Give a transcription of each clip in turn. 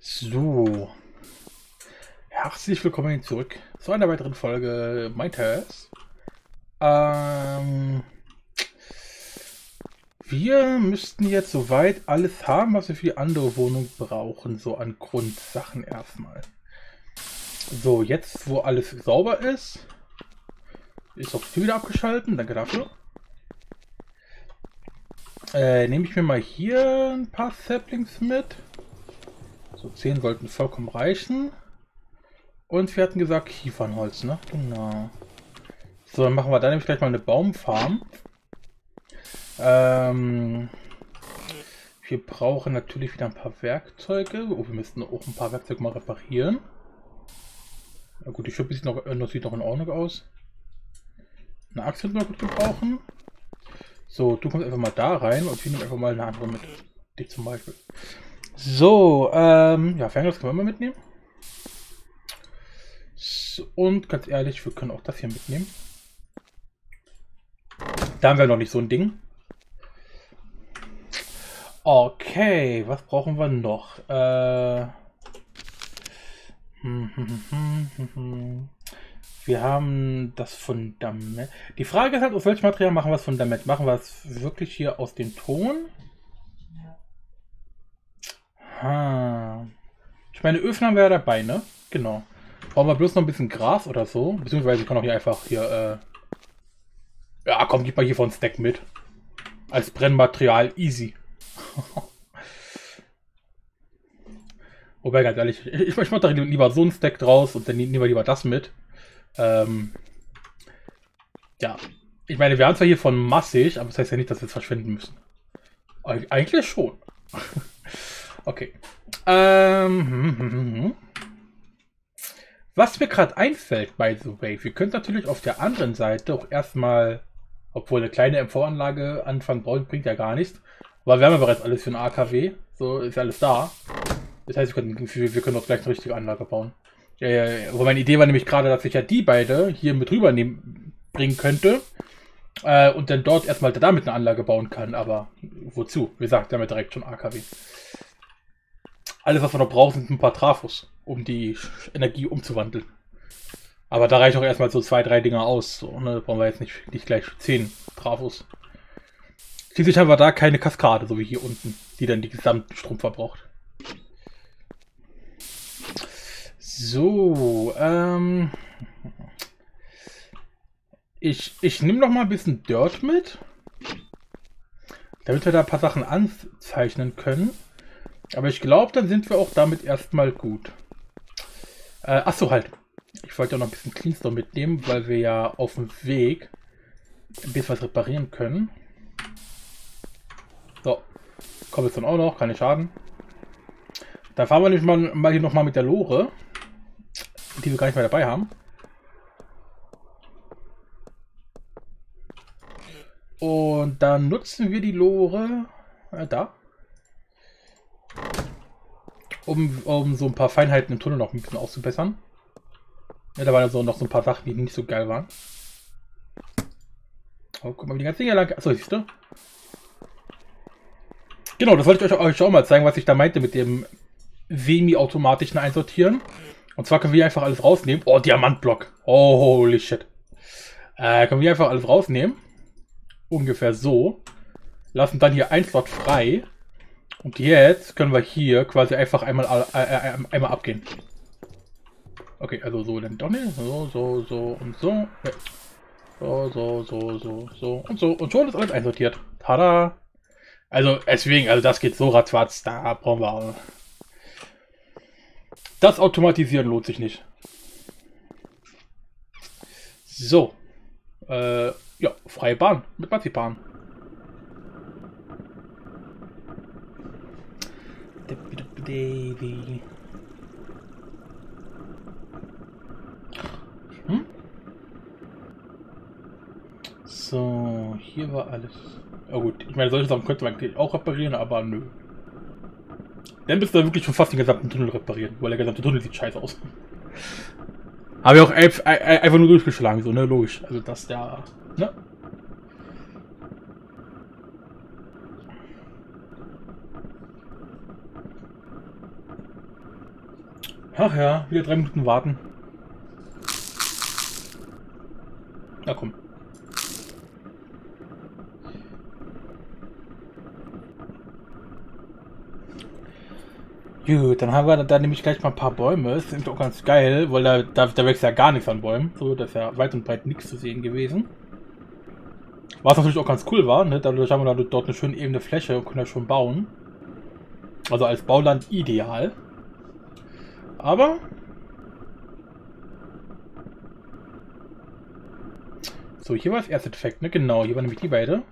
So. Herzlich willkommen zurück zu einer weiteren Folge Mindtest. Ähm, wir müssten jetzt soweit alles haben, was wir für die andere Wohnung brauchen, so an Grundsachen erstmal. So, jetzt wo alles sauber ist, ist auch die wieder abgeschalten, danke dafür. Äh, nehme ich mir mal hier ein paar Saplings mit. So, 10 sollten vollkommen reichen. Und wir hatten gesagt Kiefernholz, ne? Genau. So, dann machen wir dann nämlich gleich mal eine Baumfarm. Ähm, wir brauchen natürlich wieder ein paar Werkzeuge. Oh, wir müssen auch ein paar Werkzeuge mal reparieren. Na gut, die Schippe sieht noch, äh, sieht noch in Ordnung aus. Eine Axt könnten wir gut gebrauchen. So, du kommst einfach mal da rein und wir nehmen einfach mal eine andere mit. Dich zum Beispiel. So, ähm, ja, Fernglas können wir mal mitnehmen. Und ganz ehrlich, wir können auch das hier mitnehmen. Da haben wir noch nicht so ein Ding. Okay, was brauchen wir noch? Äh, hm, hm, hm, wir haben das Fundament. Die Frage ist halt, aus welchem Material machen wir das Fundament? Machen wir es wirklich hier aus dem Ton? Ich meine, Öfen haben wir ja dabei, ne? Genau. Brauchen wir bloß noch ein bisschen Gras oder so? Beziehungsweise ich kann auch hier einfach hier, äh... Ja, komm, gib mal hier von Stack mit. Als Brennmaterial, easy. Wobei, ganz ehrlich, ich, ich mache da lieber so ein Stack draus und dann nehmen wir lieber das mit. Ähm, ja, ich meine, wir haben zwar hier von massig, aber das heißt ja nicht, dass wir es verschwenden müssen. Eig eigentlich schon. okay. Ähm, hm, hm, hm, Was mir gerade einfällt, by the way, wir können natürlich auf der anderen Seite auch erstmal, obwohl eine kleine MV-Anlage anfangen bauen, bringt ja gar nichts. Aber wir haben ja bereits alles für ein AKW, so ist ja alles da. Das heißt, wir können, wir können auch gleich eine richtige Anlage bauen. Ja. Aber meine Idee war nämlich gerade, dass ich ja die beide hier mit rübernehmen bringen könnte. Äh, und dann dort erstmal damit eine Anlage bauen kann. Aber wozu? Wie gesagt, ja direkt schon AKW. Alles, was wir noch brauchen, sind ein paar Trafos, um die Energie umzuwandeln. Aber da reicht auch erstmal so zwei, drei Dinger aus. So, ne? Da brauchen wir jetzt nicht, nicht gleich zehn Trafos. Schließlich haben wir da keine Kaskade, so wie hier unten, die dann die gesamten Strom verbraucht. So, ähm... Ich, ich nehme noch mal ein bisschen Dirt mit. Damit wir da ein paar Sachen anzeichnen können. Aber ich glaube, dann sind wir auch damit erstmal gut. Äh, achso, halt. Ich wollte ja noch ein bisschen Cleanstone mitnehmen, weil wir ja auf dem Weg ein bisschen was reparieren können. So. Kommt jetzt dann auch noch, nicht schaden. Dann fahren wir nämlich mal, mal hier nochmal mit der Lore die wir gar nicht mehr dabei haben. Und dann nutzen wir die Lore äh, da. Um, um so ein paar Feinheiten im Tunnel noch ein bisschen auszubessern. Ja, da waren so noch so ein paar Sachen, die nicht so geil waren. Oh, guck mal, wie die ganze Dinge lang. Achso, siehst du? Genau, das wollte ich euch, euch auch mal zeigen, was ich da meinte mit dem Semi-automatischen Einsortieren. Und zwar können wir einfach alles rausnehmen. Oh, Diamantblock. Oh, holy shit. Äh, können wir einfach alles rausnehmen. Ungefähr so. Lassen dann hier ein Slot frei. Und jetzt können wir hier quasi einfach einmal, äh, einmal abgehen. Okay, also so dann doch nicht. So, so, so und so. So, so, so, so, so und so. Und schon ist alles einsortiert. Tada! Also deswegen, also das geht so ratzfatz. Da brauchen wir das Automatisieren lohnt sich nicht. So. Äh, ja, freie Bahn mit Marzipan. Hm? So, hier war alles. Ja gut, ich meine, solche Sachen könnte man auch reparieren, aber nö. Dann bist du wirklich schon fast den gesamten Tunnel reparieren, weil der gesamte Tunnel sieht scheiße aus. Habe ich auch einfach nur durchgeschlagen, so, ne? Logisch. Also das der, ne? Ach ja, wieder drei Minuten warten. Na komm. Gut, dann haben wir da nämlich gleich mal ein paar Bäume. Das ist auch ganz geil, weil da, da, da wächst ja gar nichts an Bäumen. So, das ist ja weit und breit nichts zu sehen gewesen. Was natürlich auch ganz cool war, ne? dadurch haben wir dort eine schöne ebene Fläche und können ja schon bauen. Also als Bauland ideal. Aber... So, hier war das erste Defekt, ne? Genau, hier waren nämlich die beide.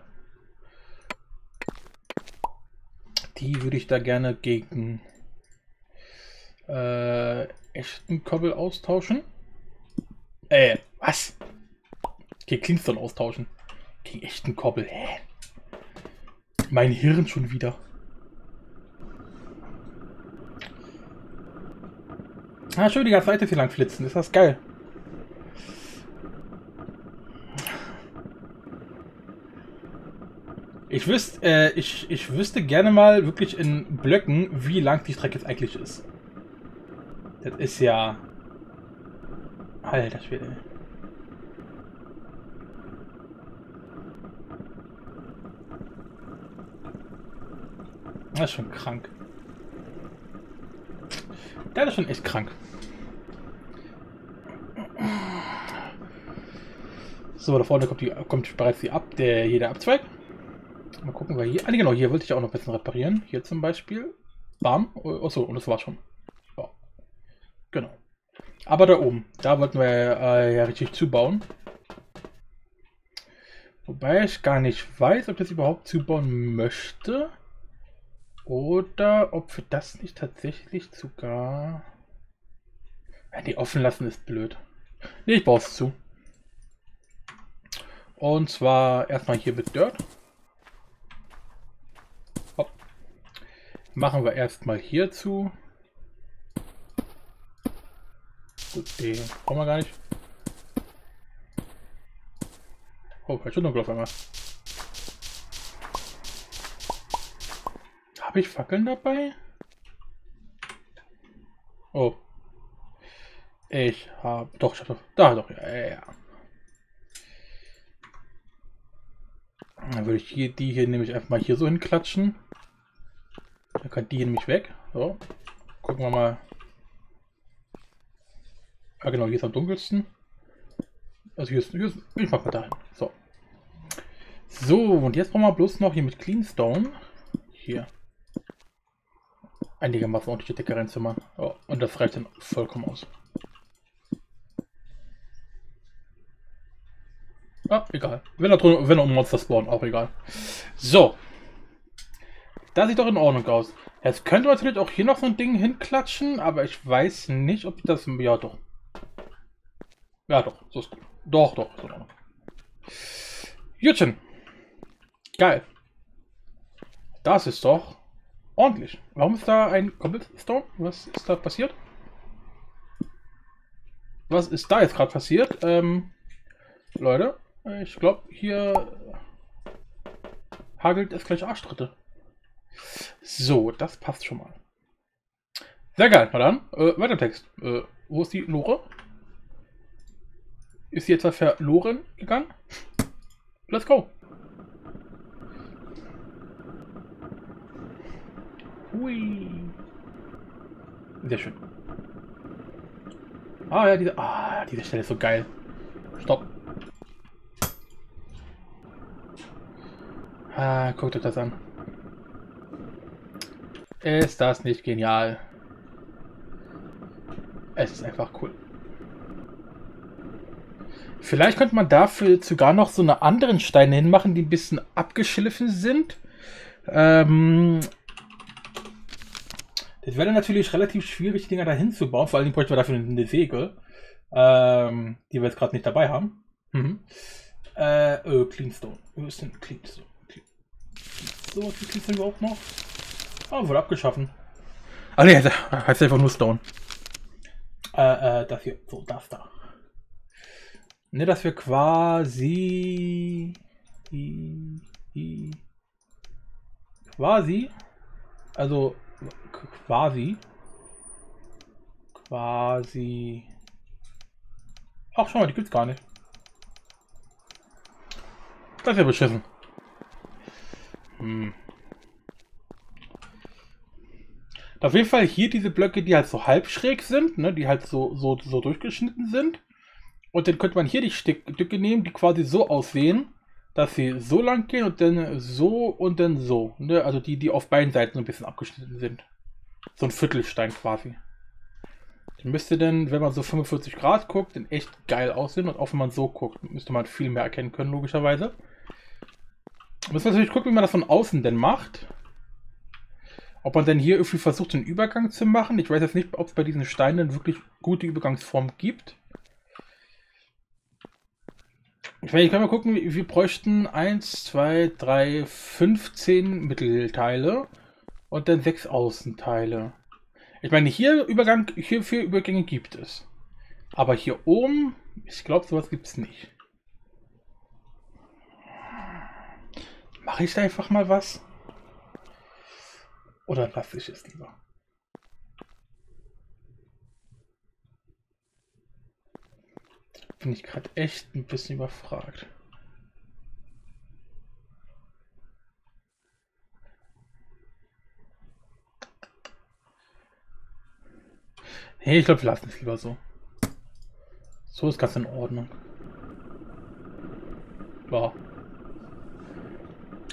Die würde ich da gerne gegen äh, echten Kobbel austauschen. Äh, was? Gegen Cleanstone austauschen. Gegen echten Kobbel. Hä? Mein Hirn schon wieder. Ah, schön, die ganze Seite hier lang flitzen. Ist das geil. Ich wüsste, äh, ich, ich wüsste gerne mal wirklich in Blöcken, wie lang die Strecke jetzt eigentlich ist. Das ist ja... Alter Schwede. Das ist schon krank. Der ist schon echt krank. So, da vorne kommt, die, kommt bereits die ab, der, hier der Abzweig. Mal gucken, weil hier. Ah, genau, hier wollte ich auch noch ein bisschen reparieren. Hier zum Beispiel. Bam. Achso, und das war schon. Genau. Aber da oben, da wollten wir äh, ja richtig zubauen. Wobei ich gar nicht weiß, ob ich das überhaupt zubauen möchte. Oder ob wir das nicht tatsächlich sogar... Ja, die offen lassen ist blöd. Ne, ich baue es zu. Und zwar erstmal hier mit Dirt. Hopp. Machen wir erstmal hier zu. Gut, die brauchen wir gar nicht. Oh, falsche Dunkel auf einmal. Habe ich Fackeln dabei? Oh. Ich habe... Doch, ich habe. Da, doch, ja, ja. Dann würde ich hier die hier nämlich einfach mal hier so hinklatschen. Dann kann die hier nämlich weg. So. Gucken wir mal, Ah genau, hier ist am dunkelsten. Also hier ist, hier ist ich mach mal dahin. So. So, und jetzt brauchen wir bloß noch hier mit Cleanstone. Hier. Einigermaßen ordentliche Decke reinzumachen. Oh, und das reicht dann vollkommen aus. Ah, egal. Wenn er, wenn er um Monster spawnen, auch egal. So. Das sieht doch in Ordnung aus. Jetzt könnte man natürlich auch hier noch so ein Ding hinklatschen, aber ich weiß nicht, ob das... Ja, doch. Ja, doch. So ist gut. Doch, doch. So. Jutchen. Geil. Das ist doch ordentlich. Warum ist da ein Cobblestone? Was ist da passiert? Was ist da jetzt gerade passiert? Ähm, Leute, ich glaube, hier hagelt es gleich Arschtritte. So, das passt schon mal. Sehr geil. Na dann, äh, weiter Text. Äh, wo ist die Lore? Ist jetzt verloren gegangen? Let's go. Hui. Sehr schön. Ah ja, diese, ah, diese Stelle ist so geil. Stopp. Ah, guckt euch das an. Ist das nicht genial? Es ist einfach cool. Vielleicht könnte man dafür sogar noch so eine anderen Steine hinmachen, die ein bisschen abgeschliffen sind. Ähm, das wäre natürlich relativ schwierig, Dinger dahin zu bauen. Vor allem bräuchten wir dafür eine Säge, ähm, die wir jetzt gerade nicht dabei haben. Mhm. Äh, oh, Cleanstone. Wo ist denn Cleanstone? So, was ist Cleanstone überhaupt noch? Oh, wurde abgeschaffen. Ah ne, heißt einfach nur Stone. Äh, äh, das hier. So, das da. Ne, dass wir quasi... Quasi... Also, quasi... quasi. Ach, schau mal, die gibt's gar nicht. Das ist ja beschissen. Hm. Auf jeden Fall hier diese Blöcke, die halt so halb schräg sind, ne, die halt so, so, so durchgeschnitten sind. Und dann könnte man hier die Stücke nehmen, die quasi so aussehen, dass sie so lang gehen und dann so und dann so. Ne? Also die, die auf beiden Seiten so ein bisschen abgeschnitten sind. So ein Viertelstein quasi. Die müsste dann, wenn man so 45 Grad guckt, dann echt geil aussehen. Und auch wenn man so guckt, müsste man viel mehr erkennen können, logischerweise. Muss man natürlich gucken, wie man das von außen denn macht. Ob man denn hier irgendwie versucht, einen Übergang zu machen. Ich weiß jetzt nicht, ob es bei diesen Steinen wirklich gute Übergangsformen gibt. Ich meine, ich kann mal gucken, wir bräuchten 1, 2, 3, 15 Mittelteile und dann 6 Außenteile. Ich meine, hier Übergang, hier vier Übergänge gibt es. Aber hier oben, ich glaube, sowas gibt es nicht. Mache ich da einfach mal was? Oder lasse ich es lieber? Bin ich gerade echt ein bisschen überfragt. Hey, ich glaube, wir lassen es lieber so. So ist ganz in Ordnung. Ja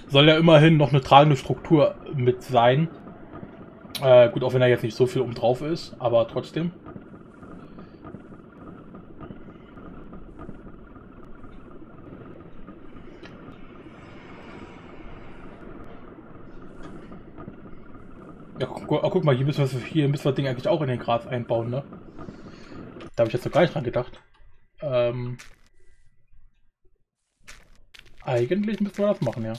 soll ja immerhin noch eine tragende Struktur mit sein. Äh, gut, auch wenn er jetzt nicht so viel um drauf ist, aber trotzdem. Ja, guck, mal, hier müssen, wir, hier müssen wir das Ding eigentlich auch in den Gras einbauen, ne? Da habe ich jetzt noch gar nicht dran gedacht. Ähm, eigentlich müssen wir das machen, ja.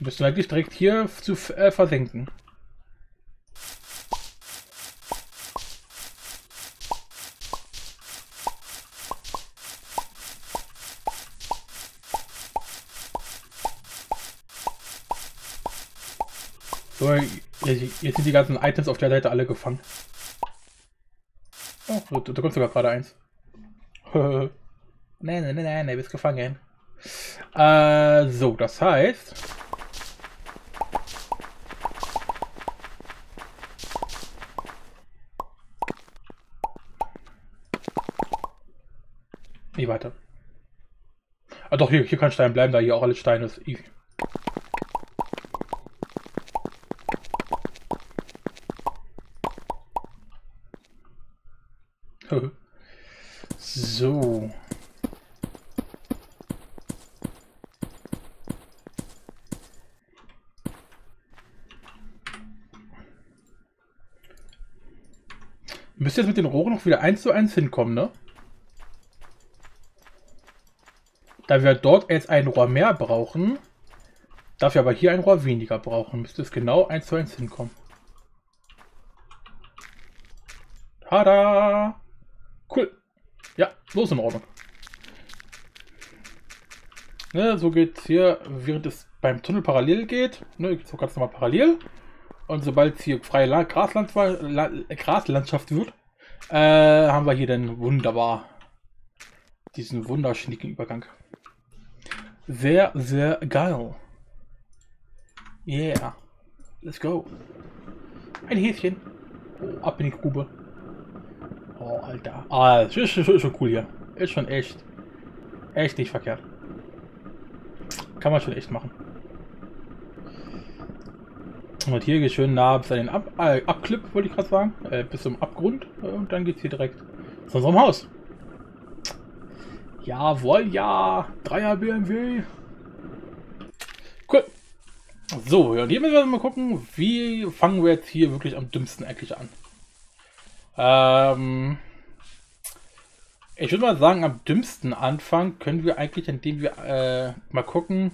Müssen wir eigentlich direkt hier zu äh, versenken. So, jetzt sind die ganzen Items auf der Seite alle gefangen. Oh, da, da kommt sogar gerade eins. nein, nein, nein, nein, du bist gefangen. Äh, so, das heißt... Wie weiter? Ah doch, hier, hier kann Stein bleiben, da hier auch alles Stein ist. Easy. so. Müsste jetzt mit den Rohren noch wieder eins zu eins hinkommen, ne? Da wir dort jetzt ein Rohr mehr brauchen, darf wir aber hier ein Rohr weniger brauchen. Müsste es genau 1 zu 1 hinkommen. Tada! Ja, so ist in Ordnung. Ne, so geht es hier, während es beim Tunnel parallel geht. Ne, so ganz normal parallel. Und sobald es hier freie Grasland, Graslandschaft wird, äh, haben wir hier dann wunderbar diesen wunderschönen Übergang. Sehr, sehr geil. Yeah. Let's go. Ein Häschen. Ab in die Grube. Oh, Alter. Ah, ist, ist, ist schon cool hier. Ist schon echt. Echt nicht verkehrt. Kann man schon echt machen. Und hier geht schön nah bis an den Ab äh, Abclip, wollte ich gerade sagen. Äh, bis zum Abgrund. Und dann geht es hier direkt zu unserem Haus. Jawohl, ja. Dreier BMW. Cool. So, ja, und hier müssen wir mal gucken, wie fangen wir jetzt hier wirklich am dümmsten eigentlich an. Ähm, ich würde mal sagen, am dümmsten anfangen können wir eigentlich, indem wir äh, mal gucken,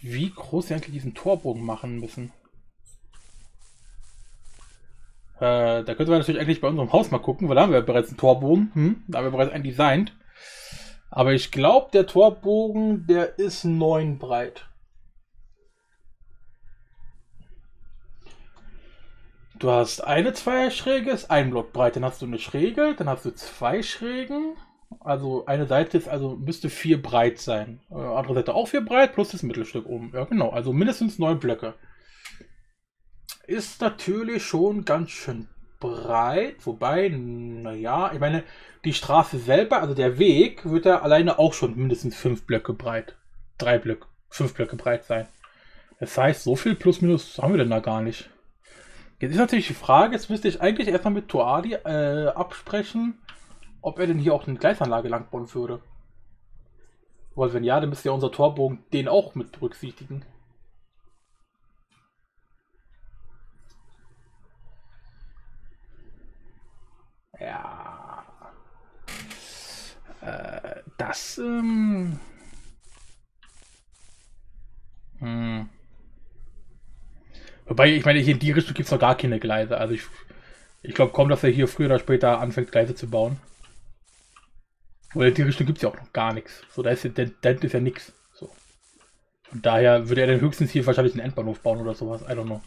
wie groß wir eigentlich diesen Torbogen machen müssen. Äh, da könnte man natürlich eigentlich bei unserem Haus mal gucken, weil da haben wir bereits einen Torbogen. Hm? Da haben wir bereits einen designt. Aber ich glaube, der Torbogen, der ist 9 breit. Du hast eine Zweierschräge, ist ein Block breit. Dann hast du eine Schräge, dann hast du zwei Schrägen. Also eine Seite ist also müsste vier breit sein. Äh, andere Seite auch vier breit, plus das Mittelstück oben. Ja, genau. Also mindestens neun Blöcke. Ist natürlich schon ganz schön breit. Wobei, naja, ich meine, die Straße selber, also der Weg, wird ja alleine auch schon mindestens fünf Blöcke breit. Drei Blöcke, fünf Blöcke breit sein. Das heißt, so viel plus minus haben wir denn da gar nicht. Jetzt ist natürlich die Frage, jetzt müsste ich eigentlich erstmal mit Toadi äh, absprechen, ob er denn hier auch eine Gleisanlage lang bauen würde. Weil wenn ja, dann müsste ja unser Torbogen den auch mit berücksichtigen. Ja. Äh, das, ähm... Wobei, ich meine, hier in die Richtung gibt es noch gar keine Gleise. Also ich, ich glaube kaum, dass er hier früher oder später anfängt, Gleise zu bauen. Weil in die Richtung gibt es ja auch noch gar nichts. So, da ist, der Dent ist ja nichts. So. Von daher würde er dann höchstens hier wahrscheinlich einen Endbahnhof bauen oder sowas. I don't know.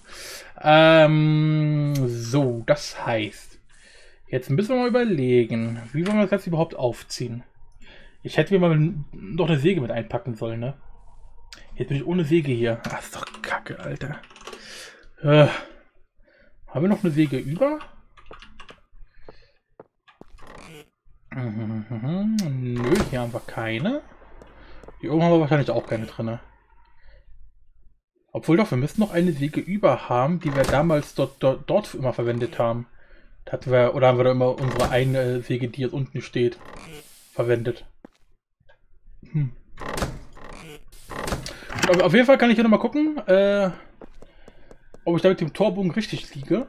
Ähm, so, das heißt. Jetzt müssen wir mal überlegen, wie wollen wir das jetzt überhaupt aufziehen? Ich hätte mir mal noch eine Säge mit einpacken sollen, ne? Jetzt bin ich ohne Säge hier. Ach, ist doch kacke, Alter. Äh, haben wir noch eine Säge über? Mhm, nö, hier haben wir keine. Hier oben haben wir wahrscheinlich auch keine drin. Obwohl doch, wir müssen noch eine Säge über haben, die wir damals dort, dort, dort immer verwendet haben. Hatten wir, oder haben wir da immer unsere eine Säge, die jetzt unten steht, verwendet. Hm. Auf jeden Fall kann ich hier nochmal gucken, äh, ob ich da mit dem Torbogen richtig liege.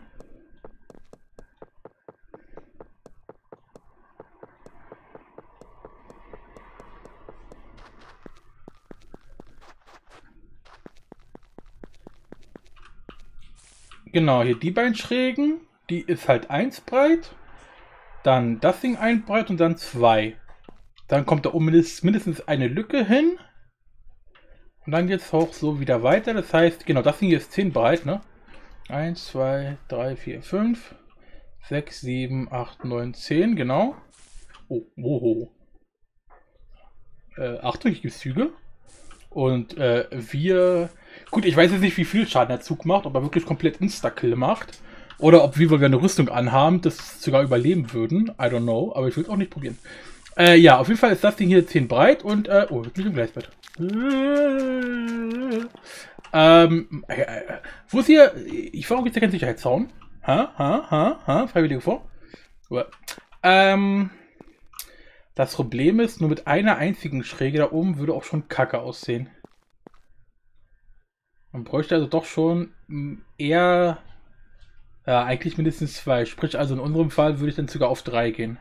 Genau, hier die beiden Schrägen, die ist halt 1 breit. Dann das Ding 1 breit und dann 2. Dann kommt da oben mindestens eine Lücke hin. Und dann geht es auch so wieder weiter. Das heißt, genau, das hier ist 10 breit, ne? 1, 2, 3, 4, 5, 6, 7, 8, 9, 10, genau. Oh, oh, oh. Äh, Achtung, ich gebe Züge. Und äh, wir Gut, ich weiß jetzt nicht, wie viel Schaden der Zug macht, ob er wirklich komplett Insta-Kill macht. Oder ob wir, weil wir eine Rüstung anhaben, das sogar überleben würden. I don't know, aber ich will es auch nicht probieren. Äh, ja, auf jeden Fall ist das Ding hier 10 breit und, äh, oh, jetzt bin ich im Gleisbett. Ähm, äh, äh, wo ist hier, ich warum gibt es ja keinen Sicherheitszaun? Ha, ha, ha, ha, Freiwillige vor? Ähm, das Problem ist, nur mit einer einzigen Schräge da oben würde auch schon kacke aussehen. Man bräuchte also doch schon hm, eher, ja, eigentlich mindestens zwei. Sprich, also in unserem Fall würde ich dann sogar auf drei gehen.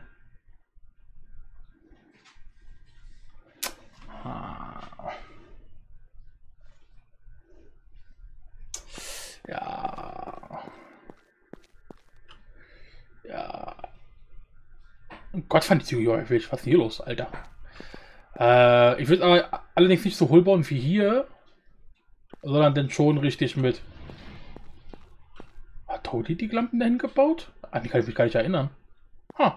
Gott fand ich Züge Was ist hier los, Alter? Äh, ich würde aber allerdings nicht so hohl bauen wie hier sondern denn schon richtig mit. Hat Todi die Lampen dahin gebaut? An die kann ich mich gar nicht erinnern. Huh.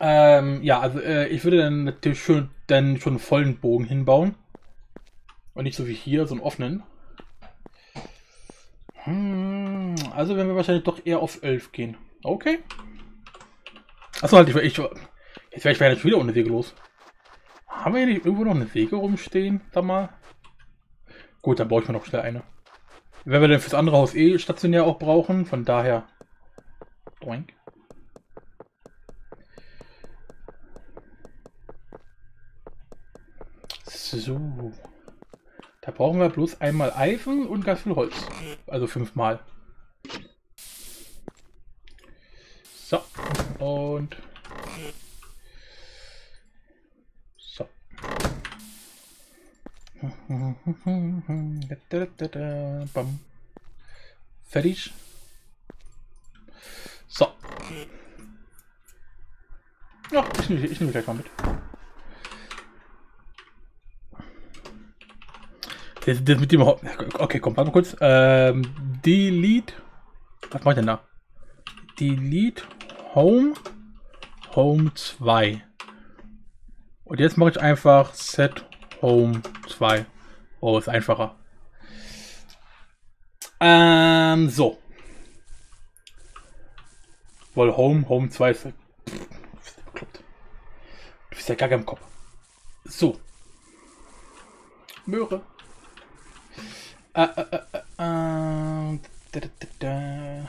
Ähm, ja, also äh, ich würde dann natürlich schon, dann schon einen vollen Bogen hinbauen. Und nicht so wie hier, so einen offenen. Hm, also werden wir wahrscheinlich doch eher auf 11 gehen. Okay. Achso, halt, ich, ich jetzt wäre ich ja wieder ohne Säge los. Haben wir hier nicht irgendwo noch eine Säge rumstehen? Da mal. Gut, dann baue ich mir noch schnell eine. Wenn wir denn fürs andere Haus eh stationär auch brauchen, von daher. Doink. So. Da brauchen wir bloß einmal Eisen und ganz viel Holz. Also fünfmal. So. Und Fertig. So. Ja, ich nehme ich gleich mal mit. Das, das mit dem Okay, komm, warte mal kurz. Ähm, delete. Was mache ich denn da? Delete Home Home 2. Und jetzt mache ich einfach Set Home 2. Oh, ist einfacher. Ähm, so. Weil Home, Home 2 ist. Du bist ja gar im Kopf. So. Möhre. Äh, äh, äh, äh, da, da, da,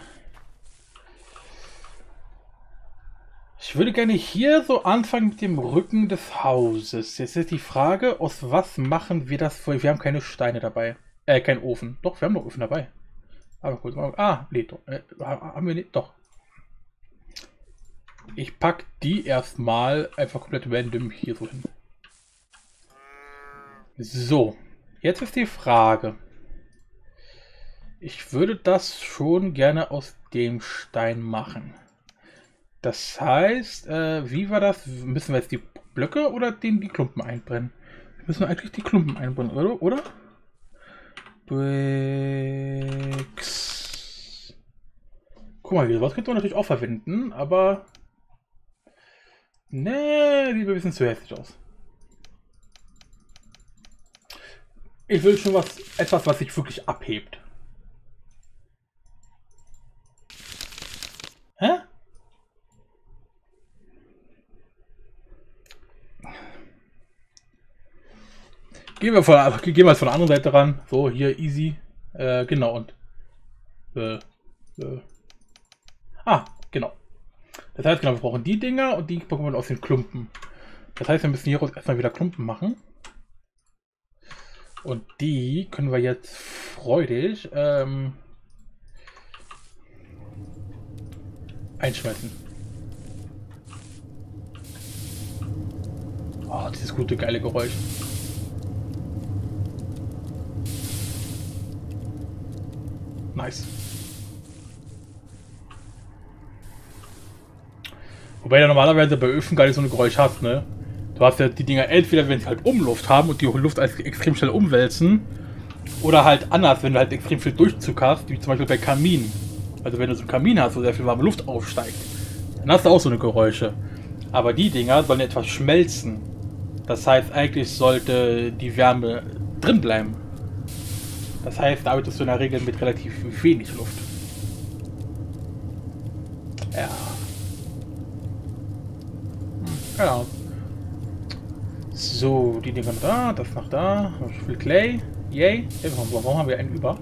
ich würde gerne hier so anfangen mit dem Rücken des Hauses. Jetzt ist die Frage, aus was machen wir das? Wir haben keine Steine dabei. Äh, kein Ofen. Doch, wir haben noch Ofen dabei. Aber gut. Ah, nee, doch. Äh, haben wir nicht? Doch. Ich pack die erstmal einfach komplett random hier so hin. So. Jetzt ist die Frage. Ich würde das schon gerne aus dem Stein machen. Das heißt, äh, wie war das? Müssen wir jetzt die Blöcke oder den die Klumpen einbrennen? Wir müssen eigentlich die Klumpen einbrennen, oder? oder? Bricks. Guck mal, was könnte man natürlich auch verwenden, aber... Ne, die wissen zu hässlich aus. Ich will schon was, etwas, was sich wirklich abhebt. Hä? Gehen wir, von, gehen wir von der anderen Seite ran. So, hier easy. Äh, genau, und. Äh, äh. Ah, genau. Das heißt, genau, wir brauchen die Dinger und die bekommen wir aus den Klumpen. Das heißt, wir müssen hier erstmal wieder Klumpen machen. Und die können wir jetzt freudig ähm, einschmeißen. Oh, dieses gute, geile Geräusch. Nice. Wobei du normalerweise bei Öfen gar nicht so ein Geräusch hast, ne? Du hast ja die Dinger entweder, wenn sie halt Umluft haben und die Luft als extrem schnell umwälzen, oder halt anders, wenn du halt extrem viel Durchzug hast, wie zum Beispiel bei Kaminen. Also wenn du so einen Kamin hast, wo sehr viel warme Luft aufsteigt, dann hast du auch so eine Geräusche. Aber die Dinger sollen etwas schmelzen. Das heißt, eigentlich sollte die Wärme drin bleiben. Das heißt, arbeitest du in der Regel mit relativ wenig Luft. Ja. Hm, genau. So, die Dinger da, das nach da. Viel Clay. Yay. Warum haben wir einen über?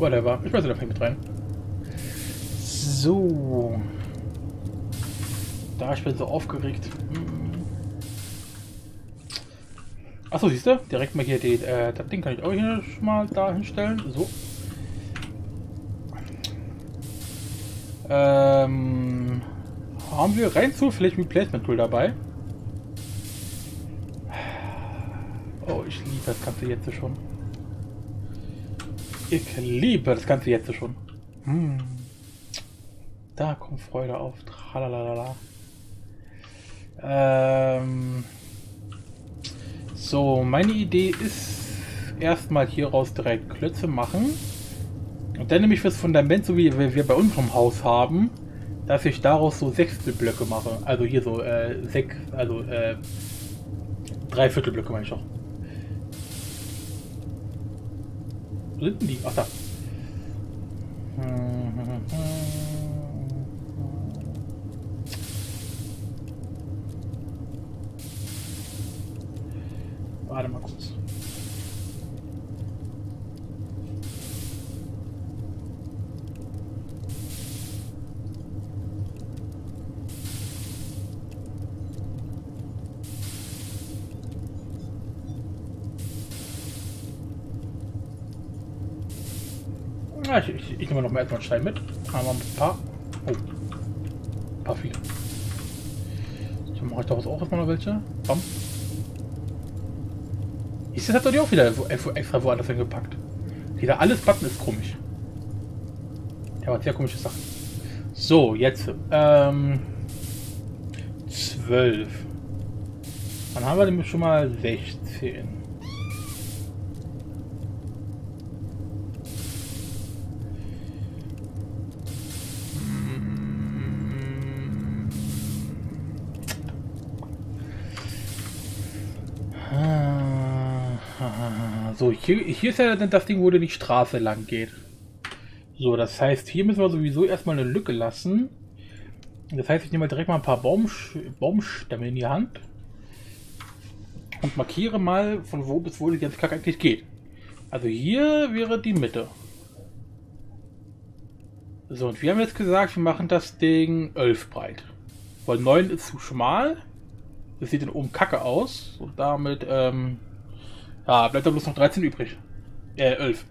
Whatever. Ich weiß da mit rein. So. Da, ich bin so aufgeregt. Achso, siehst du? Direkt mal hier die, äh, das Ding kann ich auch hier schon mal da hinstellen. So. Ähm, haben wir rein zufällig Replacement Tool dabei? Oh, ich liebe das Ganze jetzt schon. Ich liebe das Ganze jetzt schon. Hm. Da kommt Freude auf. Tralalala. Ähm. So, meine Idee ist erstmal hier raus direkt Klötze machen. Und dann nämlich fürs Fundament, so wie wir bei unserem Haus haben, dass ich daraus so Sechstelblöcke mache. Also hier so äh, sechs, also äh, Dreiviertelblöcke meine ich auch. Wo sind denn die? Ach da. Warte Ja, ich, ich, ich nehme noch mal erstmal Stein mit. Haben ein paar. Oh. Ein paar viele. So mache ich daraus auch erstmal noch welche. Bam. Ist das hat doch die auch wieder extra woanders hingepackt. Dieser Alles-Button ist komisch. Der hat sehr komische Sachen. So, jetzt. Ähm, 12. Dann haben wir nämlich schon mal 16. hier, hier ist ja das Ding, wo die Straße lang geht. So, das heißt, hier müssen wir sowieso erstmal eine Lücke lassen. Das heißt, ich nehme direkt mal ein paar Baumstämme in die Hand. Und markiere mal, von wo bis wo die ganze Kacke eigentlich geht. Also hier wäre die Mitte. So, und wir haben jetzt gesagt, wir machen das Ding 11 breit. Weil 9 ist zu schmal. Das sieht dann oben kacke aus. Und damit, ähm, Ah, bleibt da bloß noch 13 übrig. Äh, 11.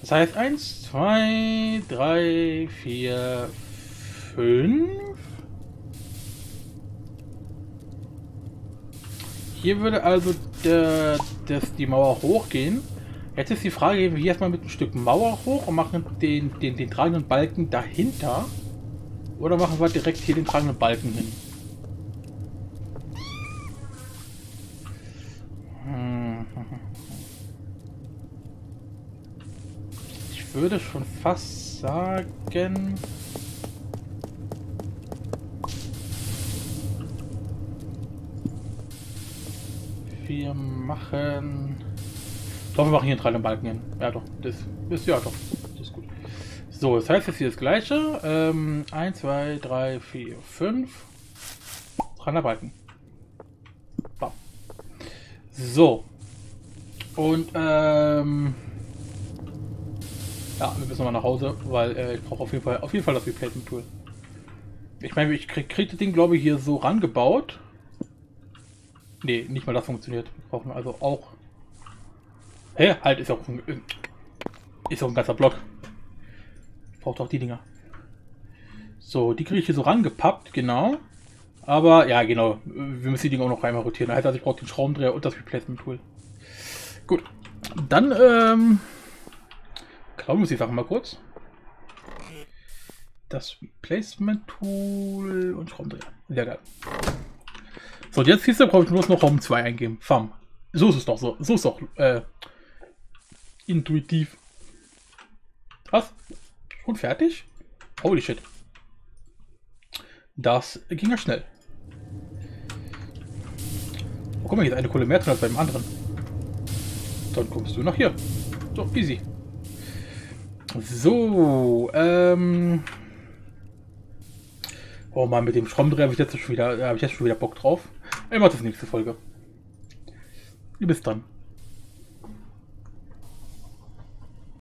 Das heißt 1, 2, 3, 4, 5. Hier würde also der, das, die Mauer hochgehen. Jetzt ist die Frage, gehen wir hier erstmal mit ein Stück Mauer hoch und machen den, den, den tragenden Balken dahinter. Oder machen wir direkt hier den tragenden Balken hin? Würde schon fast sagen... Wir machen... Doch, wir machen hier einen Balken hin. Ja doch, das ist ja doch. Das ist gut. So, das heißt jetzt hier das gleiche. Ähm, 1, 2, 3, 4, 5. Dreier Balken. So. Und ähm... Ja, wir müssen mal nach Hause, weil äh, ich brauche auf jeden Fall auf jeden Fall das Replacement Tool. Ich meine, ich krieg, krieg das Ding glaube ich hier so rangebaut. Nee, nicht mal das funktioniert. Wir brauchen also auch. Hä? Halt, ist auch ein, ist auch ein ganzer Block. Braucht auch die Dinger. So, die kriege ich hier so rangepappt, genau. Aber ja, genau. Wir müssen die Dinger auch noch einmal rotieren. Also ich brauche den Schraubendreher und das Replacement Tool. Gut. Dann, ähm. Die Sachen mal kurz. Das Replacement Tool und Schraubendreher. Sehr geil. So, jetzt siehst du, brauche ich nur noch Raum 2 eingeben. Fam. So ist es doch so. So ist doch äh, intuitiv. Was? Schon fertig? Holy shit. Das ging ja schnell. Oh, guck mal, ist eine Kohle mehr drin als beim anderen. Dann kommst du nach hier. So, easy. So, ähm. Oh man, mit dem Schraubendreher habe ich jetzt schon wieder, habe ich jetzt schon wieder Bock drauf. Ich mache das nächste Folge. Du bist dran.